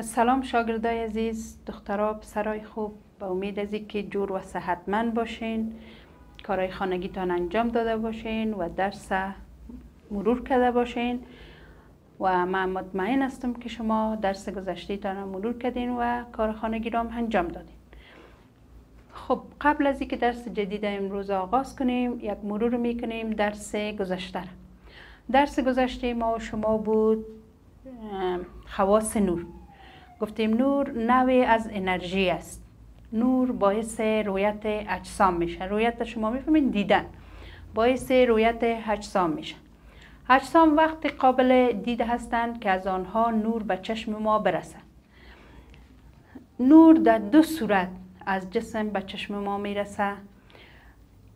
سلام شاگردای عزیز دخترها پسرای خوب. به امید از که جور و صحتمند باشین کارهای خانگیتان انجام داده باشین و درس مرور کرده باشین و من مطمئن هستم که شما درس گذشتیتان مرور کردین و کار خانگی را انجام دادین. خب قبل از اینکه درس جدید امروز آغاز کنیم یک مرور می‌کنیم درس گذشته درس گذشته ما و شما بود خواص نور. گفتیم نور نوی از انرژی است. نور باعث رویت اجسام میشه. رویت شما می‌فهمید دیدن. باعث رویت اجسام میشه. اجسام وقتی قابل دیده هستند که از آنها نور به چشم ما برسه. نور در دو صورت از جسم به چشم ما می‌رسه.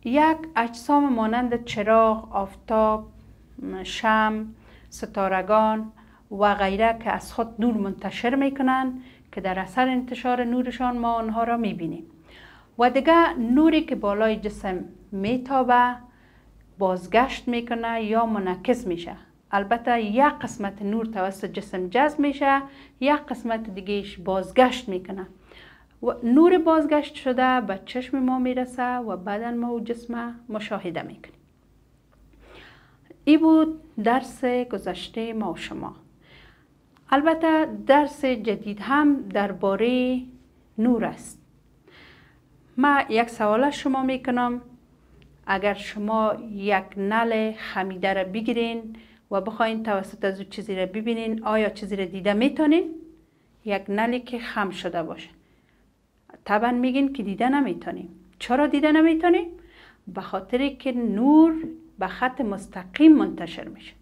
یک اجسام مانند چراغ، آفتاب، شم، ستارگان و غیره که از خود نور منتشر می‌کنند که در اثر انتشار نورشان ما آنها را می‌بینیم. و دیگه نوری که بالای جسم میتابه بازگشت می‌کنه یا منعکس میشه. البته یک قسمت نور توسط جسم جذب میشه یک قسمت دیگهش بازگشت می‌کنه. و نور بازگشت شده به چشم ما می‌رسه و بدن ما و جسم مشاهده می‌کنیم. ای بود درس گذشته ما و شما. البته درس جدید هم درباره نور است. ما یک سوال شما می‌کنم. اگر شما یک نل خمیده را بگیرین و بخواین توسط از چیزی را ببینین آیا چیزی را دیده می‌تونین؟ یک نلی که خم شده باشه. طبعا میگین که دیده نمی‌تونیم. چرا دیده نمی‌تونیم؟ به خاطر که نور به خط مستقیم منتشر میشه.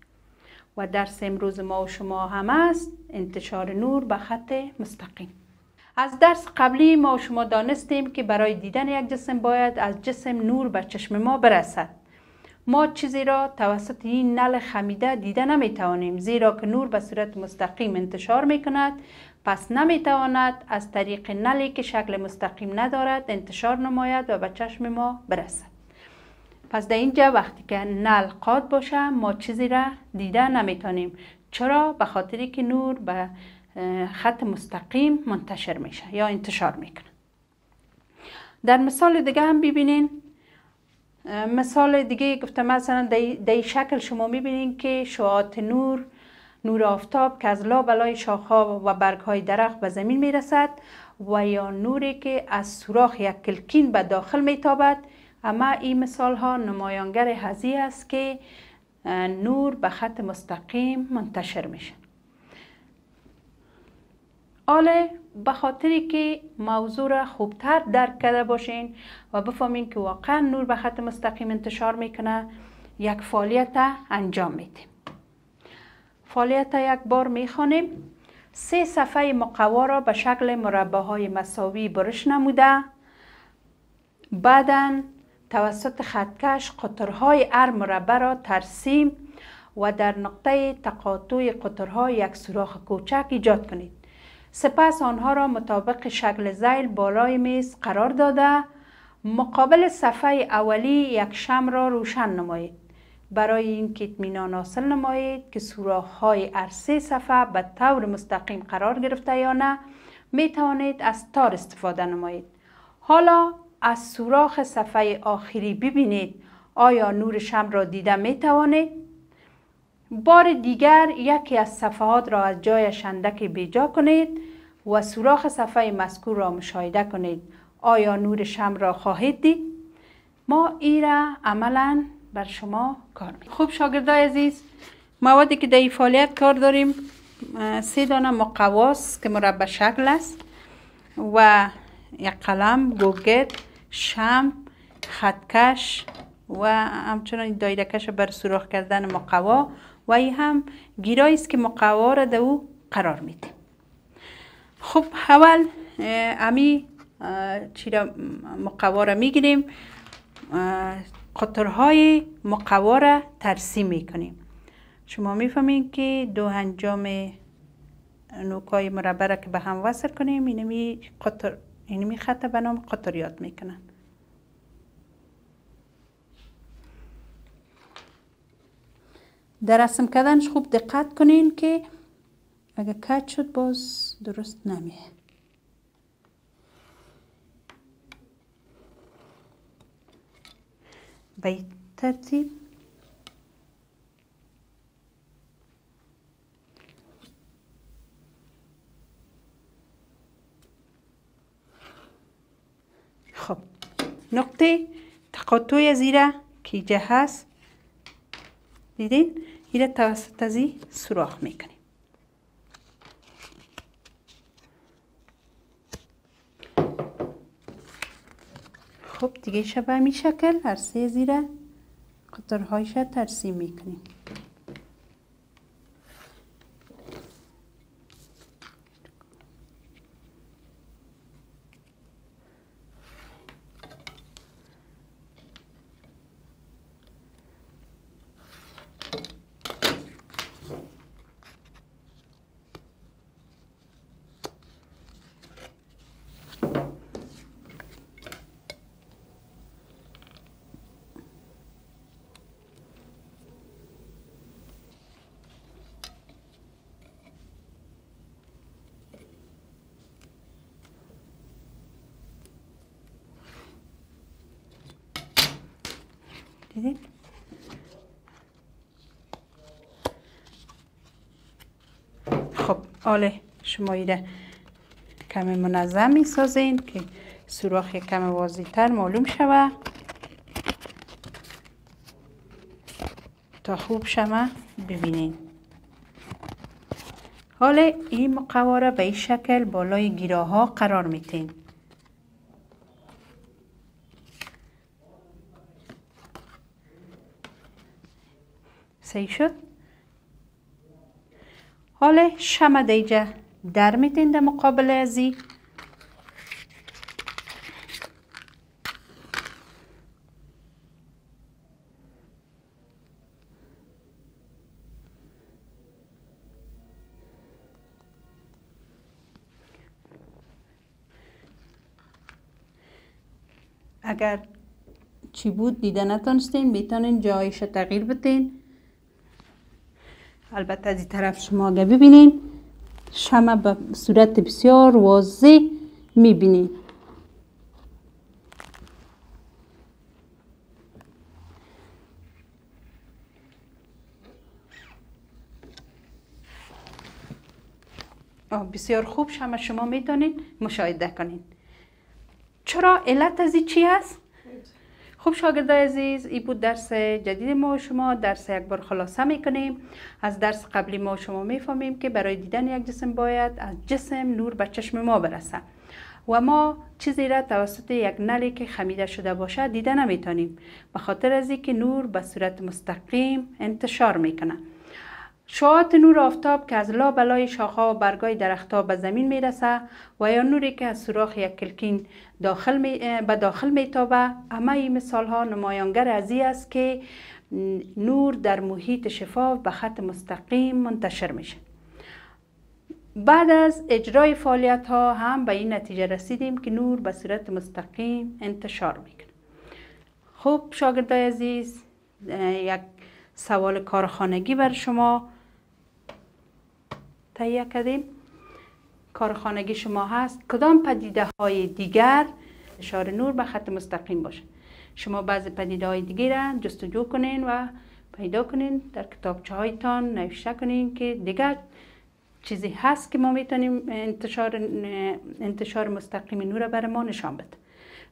و درس امروز ما و شما هم است. انتشار نور به خط مستقیم. از درس قبلی ما و شما دانستیم که برای دیدن یک جسم باید از جسم نور به چشم ما برسد. ما چیزی را توسط این نل خمیده دیده نمی توانیم زیرا که نور به صورت مستقیم انتشار می کند پس نمی تواند از طریق نلی که شکل مستقیم ندارد انتشار نماید و به چشم ما برسد. پس در اینجا وقتی که نل قاد باشه ما چیزی را دیده نمی‌تونیم. چرا؟ به خاطری که نور به خط مستقیم منتشر میشه یا انتشار می‌کنه. در مثال دیگه هم ببینین. مثال دیگه گفتم مثلا در شکل شما می‌بینین که شعاعت نور نور آفتاب که از لابلای شاخها و برگ های درخت به زمین می‌رسد و یا نوری که از سوراخ یک کلکین به داخل میتابد. اما این مثال ها نمایانگر هزی است که نور به خط مستقیم منتشر میشه. حالا به خاطری که موضوع را خوبتر درک کرده باشین و بفهمین که واقعا نور به خط مستقیم انتشار می‌کنه یک فعالیت انجام میدیم. فعالیت یک بار می‌خوانیم. سه صفحه مقوا را به شکل مربع های مساوی برش نموده. بعدا توسط خطکش قطرهای هر مربع را ترسیم و در نقطه تقاطع قطرها یک سوراخ کوچک ایجاد کنید. سپس آنها را مطابق شکل زیل بالای میز قرار داده مقابل صفحه اولی یک شم را روشن نمایید. برای اینکه اطمینان حاصل نمایید که سوراخ های عرصه صفحه به طور مستقیم قرار گرفته یا نه می توانید از تار استفاده نمایید. حالا از سوراخ صفحه آخری ببینید. آیا نور شم را دیده می توانید بار دیگر یکی از صفحات را از جای شندک بیجا کنید و سوراخ صفحه مذکور را مشاهده کنید. آیا نور شم را خواهید دید؟ ما ای را عملا بر شما کار می خوب شاگردای عزیز موادی که در این فعالیت کار داریم سه دانه مقواس که مربع شکل است و یک قلم گوگت شم خطکش و همچنان دایره کش بر سوراخ کردن مقوا و این هم گیرایی است که مقوا را در او قرار میدیم. خب اول امی چی را مقوا را می‌گیریم. قطرهای مقوا را ترسیم می‌کنیم. شما می‌فهمین که دو انجام نوکای مربع را که به هم وصل کنیم اینمی قطر اینمی خط به نام قطریات می‌کنن. در رسم کردنش خوب دقت کنین که اگر کج شد باز درست نمیه. به ترتیب خب نقطه تقاطع زیره که اینجا هست. دیدین؟ این توسط از سوراخ می‌کنیم. خب دیگه شبه می شکل هر سه زیره قطرهایش ترسیم می‌کنیم. دیدین خب آله شما ایره کم منظم می سازین که سوراخ کم واضح تر معلوم شوه. تا خوب شما ببینین. حالا این مقواره به این شکل بالای گیره ها قرار میتین صحیح شد حالا شمع دیجه در میتین در مقابل ازی. اگر چی بود دیده نتونستین می‌تونین جایش تغییر بتین البته از طرف شما اگه ببینین شمع به صورت بسیار واضح می‌بینین بسیار خوب شما شما می‌تونین مشاهده کنین چرا علت از چی هست؟ خب شاگردای عزیز این بود درس جدید ما شما درس یک بار خلاصه می‌کنیم. از درس قبلی ما شما می‌فهمیم که برای دیدن یک جسم باید از جسم نور به چشم ما برسه. و ما چیزی را توسط یک نلی که خمیده شده باشه دیده نمی‌تونیم. به خاطر از که نور به صورت مستقیم انتشار می‌کنه. شعاعت نور آفتاب که از لا بلای شاخه و برگای درختها به زمین می‌رسه و یا نوری که از سوراخ یک کلکین داخل می به داخل میتابه. همه این مثال ها نمایانگر از است که نور در محیط شفاف به خط مستقیم منتشر میشه. بعد از اجرای فعالیت ها هم به این نتیجه رسیدیم که نور به صورت مستقیم انتشار می‌کنه. خب شاگردای عزیز یک سوال کارخانگی بر شما. تهیه کردیم. کارخانگی شما هست. کدام پدیده های دیگر؟ اشاره نور به خط مستقیم باشه. شما بعض پدیده های دیگر را جستجو کنین و پیدا کنین. در کتابچه هایتان نوشته کنین که دیگر چیزی هست که ما می‌تونیم انتشار, انتشار مستقیم نور بر ما نشان بده.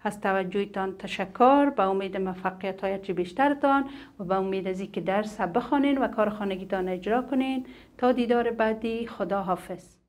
از توجهتان تشکر به امید موفقیت های چی بیشترتان و به امید از که درس بخوانین و کار خانگیتان اجرا کنین. تا دیدار بعدی خدا حافظ